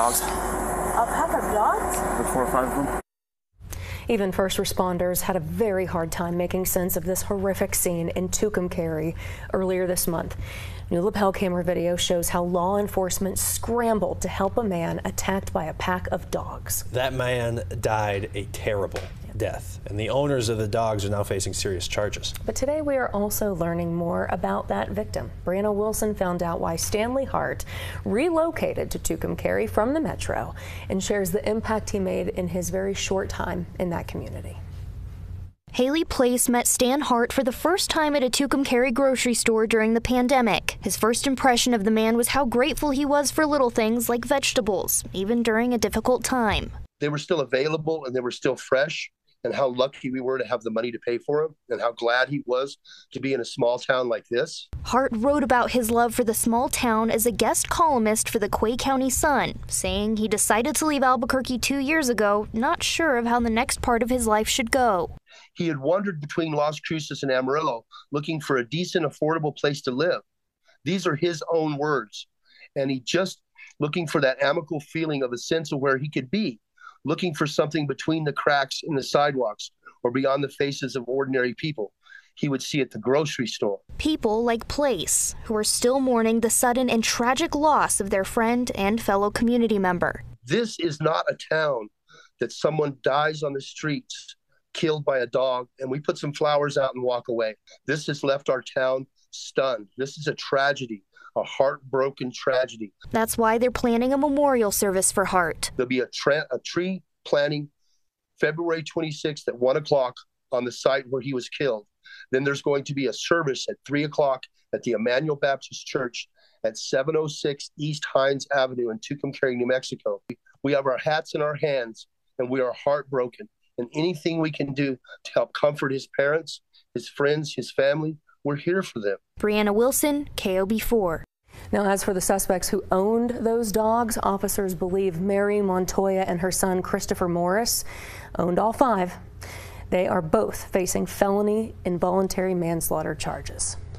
dogs. A pack of dogs? four or five of them. Even first responders had a very hard time making sense of this horrific scene in Tucumcari earlier this month. New lapel camera video shows how law enforcement scrambled to help a man attacked by a pack of dogs. That man died a terrible death, and the owners of the dogs are now facing serious charges. But today we are also learning more about that victim. Brianna Wilson found out why Stanley Hartt relocated to Tucumcari from the metro and shares the impact he made in his very short time in that community. Haley Place met Stan Hartt for the first time at a Tucumcari grocery store during the pandemic. His first impression of the man was how grateful he was for little things like vegetables, even during a difficult time. They were still available and they were still fresh and how lucky we were to have the money to pay for him and how glad he was to be in a small town like this. Hartt wrote about his love for the small town as a guest columnist for the Quay County Sun, saying he decided to leave Albuquerque two years ago, not sure of how the next part of his life should go. He had wandered between Las Cruces and Amarillo looking for a decent, affordable place to live. These are his own words. And he just looking for that amicable feeling of a sense of where he could be looking for something between the cracks in the sidewalks or beyond the faces of ordinary people he would see at the grocery store. People like Place, who are still mourning the sudden and tragic loss of their friend and fellow community member. This is not a town that someone dies on the streets, killed by a dog, and we put some flowers out and walk away. This has left our town stunned. This is a tragedy a heartbroken tragedy. That's why they're planning a memorial service for Hartt. There'll be a, tra- a tree planting February 26th at 1 o'clock on the site where he was killed. Then there's going to be a service at 3 o'clock at the Immanuel Baptist Church at 706 East Hines Avenue in Tucumcari, New Mexico. We have our hats in our hands and we are heartbroken. And anything we can do to help comfort his parents, his friends, his family, we're here for them. Brianna Wilson, KOB4. Now, as for the suspects who owned those dogs, officers believe Mary Montoya and her son Christopher Morris owned all five. They are both facing felony involuntary manslaughter charges.